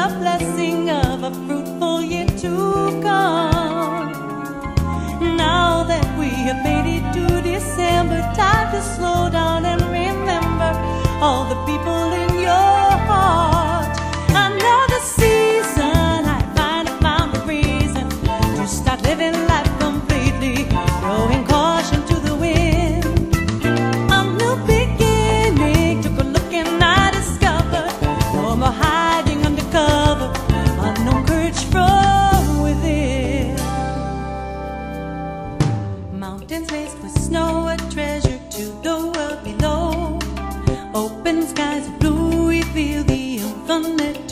the blessing of a fruitful year to come. Now that we have made it to December, time to slow down and remember all the people mountains laced with snow, a treasure to the world below. Open skies of blue, we feel the infinite.